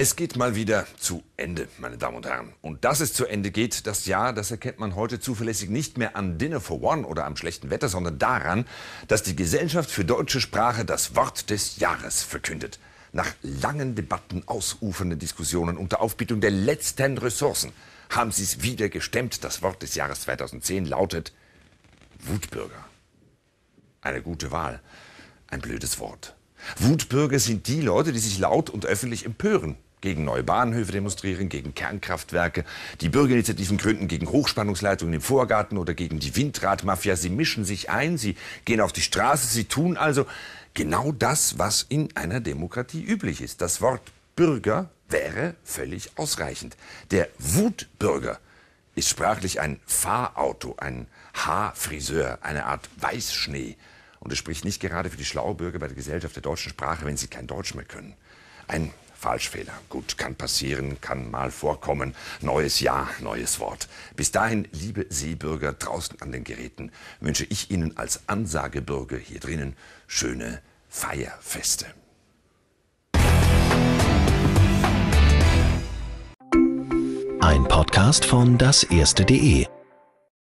Es geht mal wieder zu Ende, meine Damen und Herren. Und dass es zu Ende geht, das Jahr, das erkennt man heute zuverlässig nicht mehr an Dinner for One oder am schlechten Wetter, sondern daran, dass die Gesellschaft für deutsche Sprache das Wort des Jahres verkündet. Nach langen Debatten, ausufernden Diskussionen unter Aufbietung der letzten Ressourcen haben sie es wieder gestemmt. Das Wort des Jahres 2010 lautet Wutbürger. Eine gute Wahl. Ein blödes Wort. Wutbürger sind die Leute, die sich laut und öffentlich empören gegen neue Bahnhöfe demonstrieren, gegen Kernkraftwerke, die Bürgerinitiativen gründen gegen Hochspannungsleitungen im Vorgarten oder gegen die Windradmafia. Sie mischen sich ein, sie gehen auf die Straße, sie tun also genau das, was in einer Demokratie üblich ist. Das Wort Bürger wäre völlig ausreichend. Der Wutbürger ist sprachlich ein Fahrauto, ein Haarfriseur, eine Art Weißschnee. Und es spricht nicht gerade für die schlauen Bürger bei der Gesellschaft der deutschen Sprache, wenn sie kein Deutsch mehr können. Ein Falschfehler. Gut, kann passieren, kann mal vorkommen. Neues Jahr, neues Wort. Bis dahin, liebe Seebürger draußen an den Geräten, wünsche ich Ihnen als Ansagebürger hier drinnen schöne Feierfeste. Ein Podcast von das erste.de